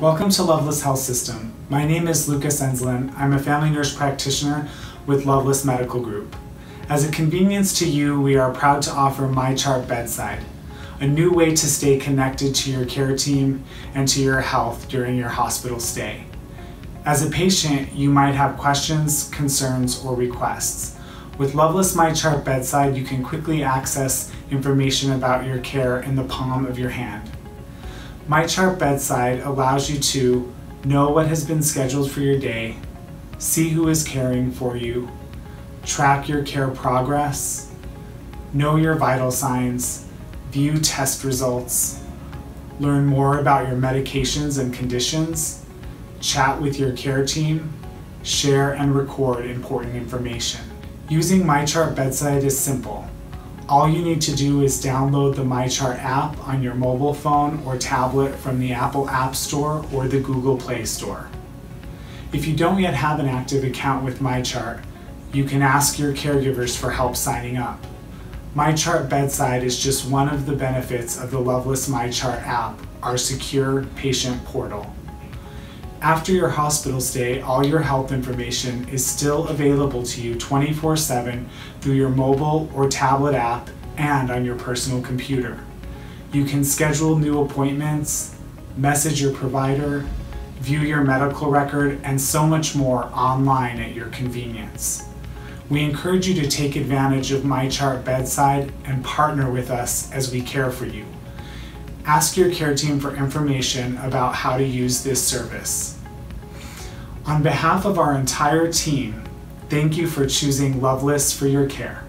Welcome to Lovelace Health System. My name is Lucas Enslin. I'm a family nurse practitioner with Lovelace Medical Group. As a convenience to you, we are proud to offer MyChart Bedside, a new way to stay connected to your care team and to your health during your hospital stay. As a patient, you might have questions, concerns, or requests. With Lovelace MyChart Bedside, you can quickly access information about your care in the palm of your hand. MyChart Bedside allows you to know what has been scheduled for your day, see who is caring for you, track your care progress, know your vital signs, view test results, learn more about your medications and conditions, chat with your care team, share and record important information. Using MyChart Bedside is simple. All you need to do is download the MyChart app on your mobile phone or tablet from the Apple App Store or the Google Play Store. If you don't yet have an active account with MyChart, you can ask your caregivers for help signing up. MyChart Bedside is just one of the benefits of the Lovelace MyChart app, our secure patient portal. After your hospital stay, all your health information is still available to you 24 7 through your mobile or tablet app and on your personal computer. You can schedule new appointments, message your provider, view your medical record, and so much more online at your convenience. We encourage you to take advantage of MyChart Bedside and partner with us as we care for you. Ask your care team for information about how to use this service. On behalf of our entire team, thank you for choosing Lovelace for your care.